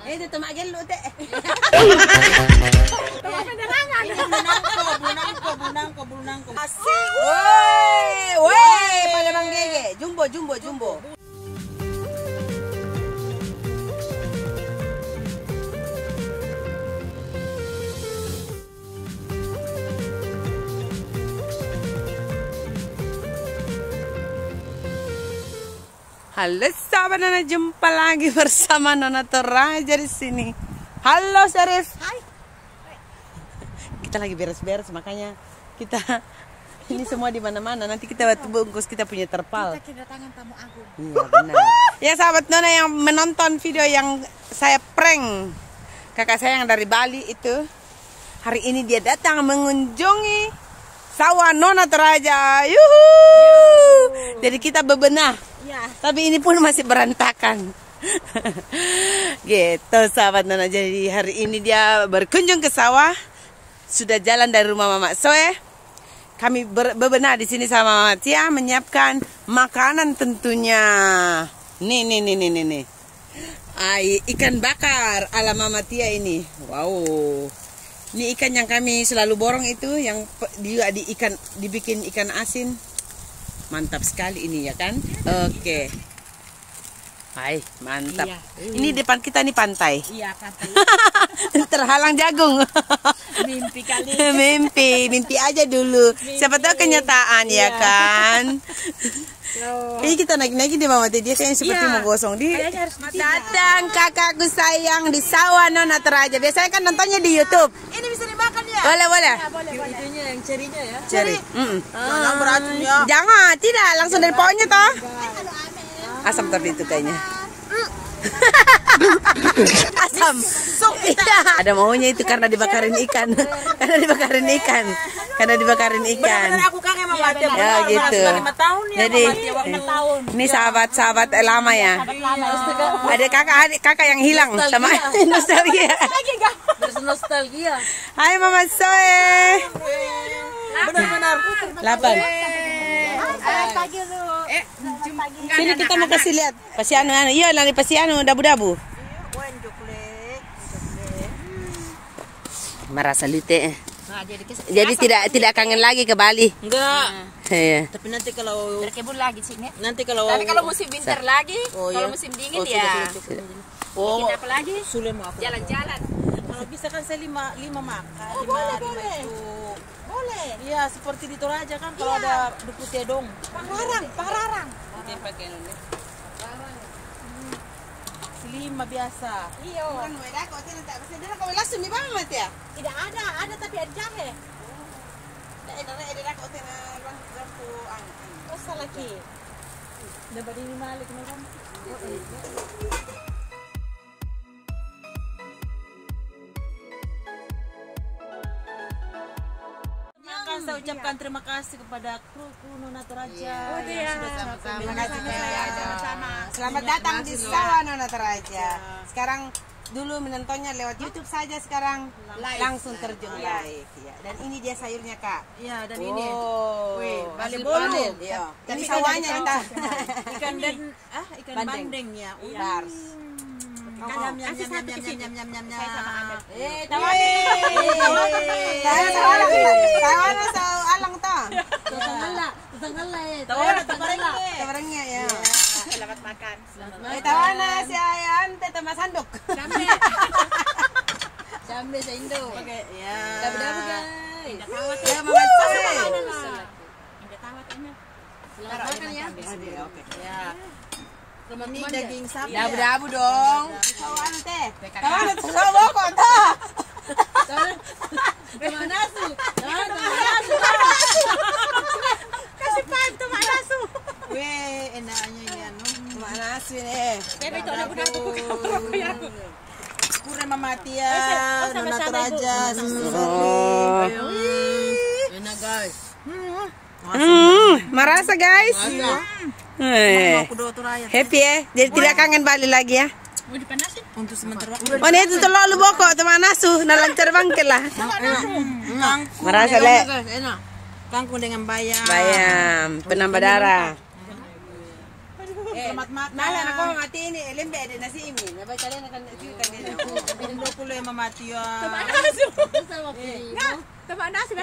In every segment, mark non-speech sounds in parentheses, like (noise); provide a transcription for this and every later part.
Eh, itu magel lo teh. Bunangko, bunangko, bunangko, bunangko. Asik. Woi, woi, pada Bang Gege. Jumbo, jumbo, jumbo. Halo sahabat Nona, jumpa lagi (laughs) bersama Nona Toraja di sini. Halo Syarif. Hai. Kita lagi beres-beres makanya kita (laughs) ini semua di mana-mana. Nanti kita bungkus kita punya terpal. Kita kedatangan tamu agung. Iya benar. (laughs) ya sahabat Nona yang menonton video yang saya prank kakak saya yang dari Bali itu hari ini dia datang mengunjungi sawah Nona Toraja. Yuhu. Jadi kita bebenah. Ya. Tapi ini pun masih berantakan. (laughs) gitu sahabat Nona. Jadi hari ini dia berkunjung ke sawah. Sudah jalan dari rumah Mama Soe. Kami bebenah di sini sama Mama Tia menyiapkan makanan tentunya. Nih nih nih nih nih nih. Ai, ikan bakar ala Mama Tia ini. Wow. Ini ikan yang kami selalu borong itu yang juga di ikan dibikin ikan asin. Mantap sekali ini ya kan? Oke. Hai, mantap. Iya. Ini depan kita nih pantai. Iya, kata (laughs) Terhalang jagung. (laughs) mimpi kali. (laughs) mimpi, mimpi aja dulu. Siapa tahu kenyataan ya Iya. kan? Yo. Ini kita naik-naik di Mama dia kayaknya seperti Iya. mau gosong di. Kayaknya harus ditindak. Datang kakakku sayang di sawah Nona Teraja. Biasanya kan nontonnya di YouTube. Ini bisa dimakan ya? Boleh, boleh. boleh, boleh. Itunya yang cerinya ya. Cari. Mm-mm. Jangan beracun ya. Jangan, tidak langsung dari pohonnya toh. Asam tapi itu kayaknya. (laughs) Asam. Iya. Ada maunya itu karena dibakarin ikan. karena dibakarin ikan. Karena dibakarin ikan. Benar aku Mati. Ya gitu. Tahun ya Jadi ini sahabat-sahabat eh, lama ya. Ada kakak adik kakak yang hilang sama (laughs) nostalgia. Bernostalgia. Hai Mama Soe. Benar-benar. Lapan. pagi lu. Eh, Sini kita mau kasih lihat. Pasiano anu. Iya, lari pasiano dabu-dabu. Merasa lute. Nah, jadi kes Jadi tidak tidak kangen lagi ke Bali. Enggak. Iya. Tapi nanti kalau berkebun lagi sini. nanti kalau Tapi kalau musim winter lagi, Oh, kalau iya. musim dingin Oh, ya sudah, sudah, sudah. Oh, bikin apa lagi? sulit mau. Jalan-jalan. Kalau bisa kan saya lima lima makan, lima lima itu. Boleh. Iya, seperti di Toraja kan kalau ada duku tedong. Pangarang, pangarang. Oke, pakai ini lima biasa. Iya. Bukan weda kok tidak tak ke sini. Dia kau langsung nih banget ya? Tidak ada, ada tapi ada jahe. Tidak ada, ada ada kok sini orang berpu an. Oh salah ki. Dapat ini malik macam. Saya ucapkan terima kasih kepada kru kru Nona Toraja yang sudah capek. Terima kasih Iya, Kak. Selamat datang di sawah Nona Teraja. Sekarang dulu menontonnya lewat YouTube saja sekarang langsung terjun live. Ya. Dan ini dia sayurnya kak. Iya, dan ini. Oh, Wih, bolu. Iya. Tapi Ini kan sawahnya kita. Ikan dan ah ikan Bandeng. bandeng, ya. Wih. Nyam nyam nyam nyam nyam nyam nyam nyam. Selamat (laughs) makan ya. Oke. Ya. Ini daging sapi. Ya? Dabu-dabu dong. Kawan teh. Kawan teh sobo kon tah. Ke mana su? Ke mana su? Kasih pipe tuh mana su? Weh, enaknya eh. ya no. Mana su ini? Bebe tuh udah udah buku kamu ya. Kurang memati ya, nona teraja, oh. Enak guys. Hmm, marasa guys. Marasa. Eh, happy ya? Jadi tidak kangen Bali lagi ya? Untuk sementara. Oh, itu terlalu boko teman nasu, nalan terbang ke lah. Merasa le. Kangkung dengan bayam. Bayam, penambah darah. Malah aku mati ini, ilim ada nasi ini. Imi. kalian akan rin, nakita ganyan. Ang loko lo yung Teman asuh, eh, teman asuh, sila. Tama na, sila.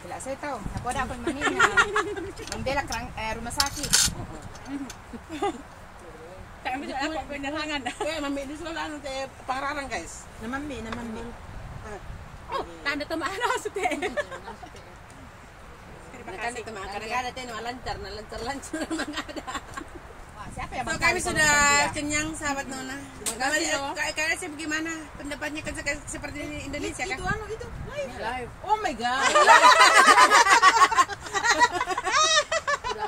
Bila saya tahu, aku ada akun manina. Membela kerang, eh, rumah sakit. Kami sudah lapar penerangan. Eh, mami ini selalu anu teh pangarang guys. Namami, namami. Oh, tanda tama anaso te. Kan itu mah kadang-kadang teh nu lancar, na lancar-lancar memang ada. Siapa yang So kami sudah kenyang sahabat Nona. Kalian kalian sih bagaimana pendapatnya kan se- seperti di Indonesia kan? Itu anu itu. Oh my god. (laughs)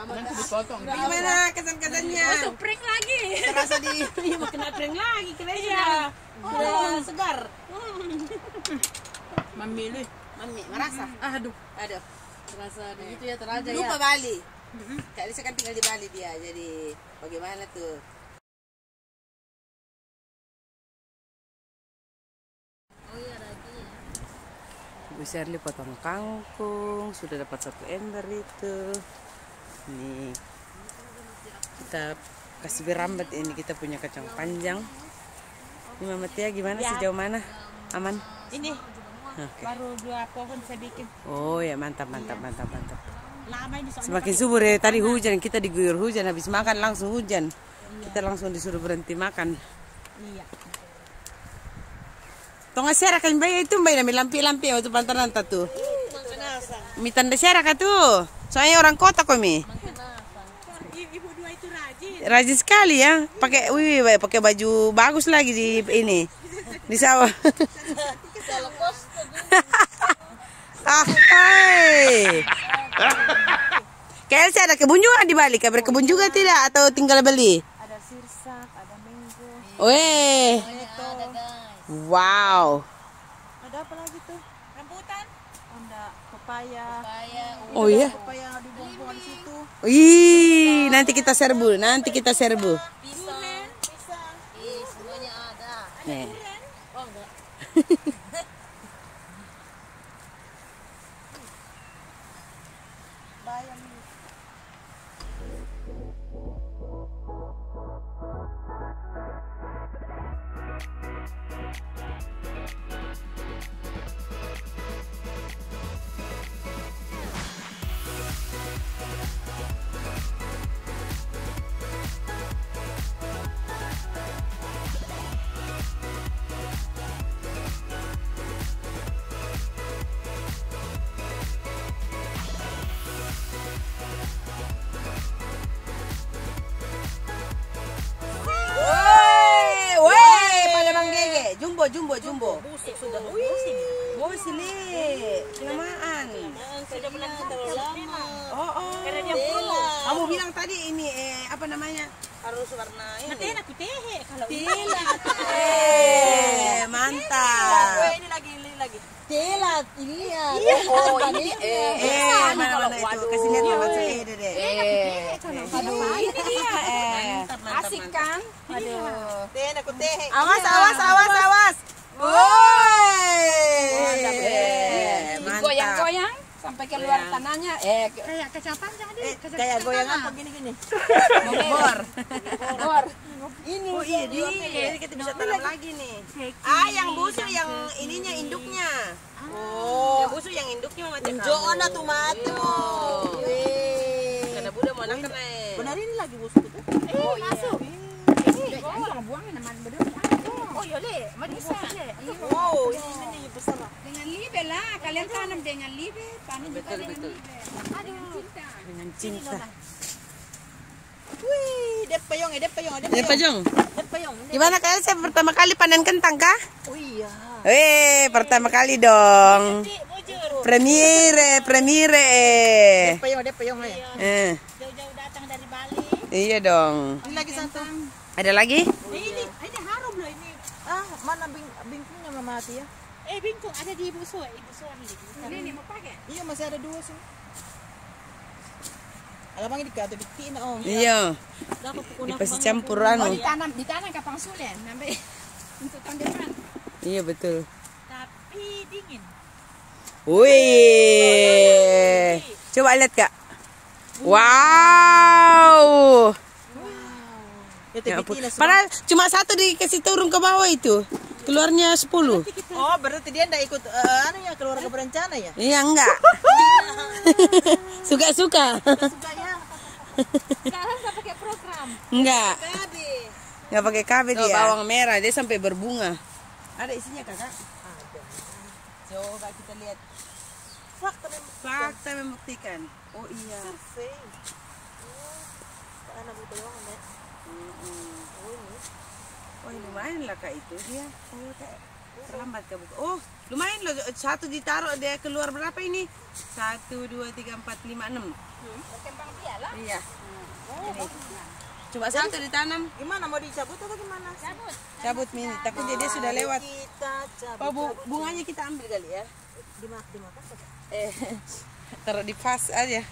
Nanti dipotong. Gimana kesan-kesannya? Oh, prank lagi. Terasa di (laughs) iya mau kena prank lagi kalian sudah sudah segar. Mamili. Mami merasa. Aduh. Aduh. Terasa begitu ya teraja ya. Lupa Bali. Kak Lisa kan tinggal di Bali dia, jadi bagaimana tuh? Bu Shirley potong kangkung, sudah dapat satu ember itu. Nih, kita kasih berambat ini kita punya kacang panjang. Ini Mama Tia gimana sejauh mana? Aman? Ini Oke. baru dua pohon saya bikin. Oh ya mantap mantap mantap mantap. Semakin subur ya tadi hujan kita diguyur hujan habis makan langsung hujan. Kita langsung disuruh berhenti makan. Iya. Tonga sera kan bayi itu bayi nami lampi-lampi waktu pantaran tuh. Mitan ka tuh. Soalnya orang kota kok mi. Ibu dua itu rajin. Rajin sekali ya. Pakai wih wih, pakai baju bagus lagi di ini. Di sawah. (laughs) (laughs) ah, hai. Kayak ada kebun juga di Bali, kayak berkebun juga tidak atau tinggal beli? Ada sirsak, ada mango. Weh. Wow. Ada apa lagi tuh? Rambutan. Ada pepaya. Oh iya. Pepaya di buang-buang situ. Ih, nanti kita serbu, nanti kita serbu. Nih. Woi, (laughs) Bye. Busuk sudah. Bos ini kelamaan. Sudah menang terlalu lama. Oh, oh. Karena dia pro. Kamu bilang tadi ini eh, apa namanya? Harus warna ini. Nanti aku tehe kalau Tila. Eh, mantap. ini lagi ini lagi. Tela, ini ya. Oh, ini eh. Eh, mana mana itu? Kasih lihat Mama saya deh. deh. Eh, Aduh, ini dia. Eh, asik kan? Aduh. Teh aku teh. awas, awas, awas, awas. Woi. Eh. Goyang-goyang sampai keluar tanahnya. Eh, kayak kacang panjang deh. Eh, kayak goyang apa gini-gini? Bor. bor. Ini oh iya dia. Jadi kita bisa tanam lagi nih. Ah, yang busuk yang ininya induknya. Oh. Yang busuk yang induknya macam Joon na tumato. Kada budak mau nak keren. Benar ini lagi busuk itu. Eh, masuk. Jangan buang nama berdua. Oh, yole. Mati bisa. Wow, ini ini besar. Dengan libe lah, kalian tanam dengan libe, panen juga Betul, dengan betul. libe. Aduh, cinta. Dengan cinta. Wih, dep dep dep. Dep. Gimana kalian saya pertama kali panen kentang kah? Oh iya. Eh, pertama kali dong. Premiere, premiere. Dep dep ya. Eh. Jauh-jauh datang dari Bali. Iya dong. Ini lagi satu. Ada lagi? Ini, ini harum loh ini. Ah, mana bing bingkungnya Mama Ati ya? Eh, bingkung ada di Ibu Su, Ibu Su ini. Ini nih mau pakai. Iya masih ada dua sih. Alam ini atau bikin oh. Iya. Dapat pukul Dipasti campur Oh, ditanam, ditanam kapang sulen. Sampai (laughs) untuk tahun depan. Iya betul. Tapi dingin. Wih. Coba lihat kak. Wow. Ya, Ya Padahal cuma satu dikasih turun ke bawah itu. Keluarnya 10. Oh, berarti dia enggak ikut eh, anu ya keluarga berencana ya? Iya enggak. (laughs) Suka-suka. Suka ya. Sekarang saya pakai program. Enggak. Enggak pakai kabe dia. Bawang merah dia sampai berbunga. Ada isinya kakak? Coba kita lihat. Fakta memang Fakta membuktikan. Oh iya. survei. Oh, anak butuh doang enggak? Oh. Oh lumayan lah kak itu dia. Oh kayak terlambat kak buka. Oh lumayan loh. Satu ditaruh dia keluar berapa ini? Satu, dua, tiga, empat, lima, enam. Kembang dia lah. Iya. Ini. Cuma satu ditanam. Gimana mau dicabut atau gimana? Cabut. Cabut mini. Takutnya dia sudah lewat. Kita cabut. Oh bu, bunganya kita ambil kali ya. Dimak dimakan apa? Eh, (laughs) taruh di vas aja.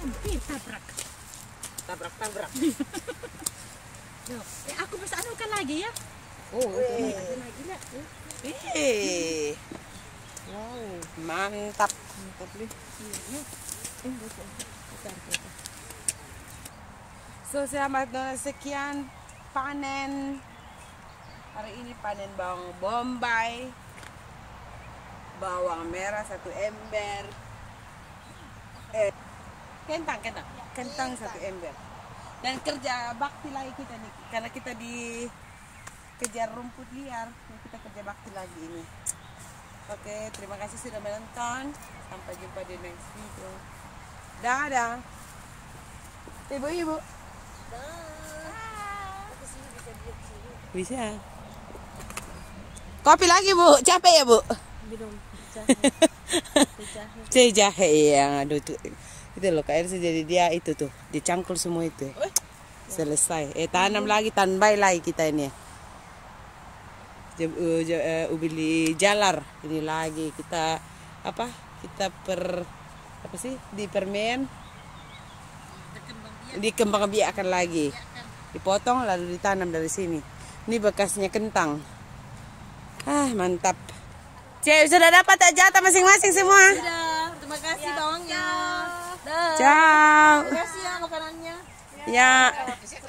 Hampir tabrak. Tabrak-tabrak. (laughs) Eh, aku bisa anukan lagi ya. Oh, Eh, lagi lah. Eh, eh. Wow, mantap. Mantap nih. So, selamat nonton sekian panen. Hari ini panen bawang bombay. Bawang merah satu ember. Eh, kentang, kentang. Kentang satu ember. Dan kerja bakti lagi kita nih. Karena kita di kejar rumput liar. Kita kerja bakti lagi ini. Oke, terima kasih sudah menonton. Sampai jumpa di next video. Dadah. Ibu-ibu. Bisa. Kopi lagi, Bu. Capek ya, Bu? Minum Teh (laughs) jahe yang aduh itu itu loh kayak jadi dia itu tuh dicangkul semua itu. Selesai. Eh tanam lagi tanbai lagi kita ini. Jam- ja- eh, ubili jalar. Ini lagi kita apa kita per apa sih di permen? Dikembang biakan lagi. Dipotong lalu ditanam dari sini. Ini bekasnya kentang. Ah mantap. Cek, sudah dapat tak jatah masing-masing semua? Dah, terima kasih bawangnya. Ciao. Terima kasih ya makanannya. Ya. Lagi.